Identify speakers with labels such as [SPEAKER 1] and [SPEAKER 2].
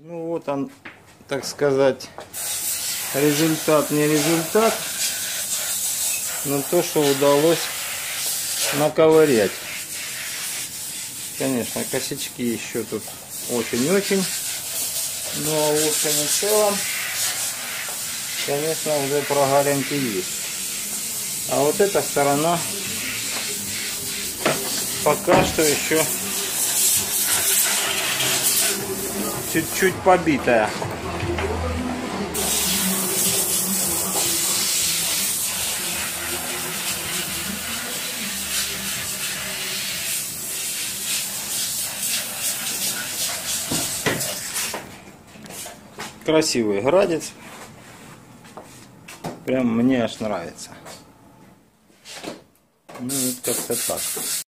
[SPEAKER 1] Ну вот он, так сказать, результат не результат, но то, что удалось наковырять. Конечно, косячки еще тут очень-очень, но в общем и целом, конечно, уже прогаринки есть. А вот эта сторона пока что еще чуть-чуть побитая. Красивый градец. Прям мне аж нравится. Ну, вот как-то так.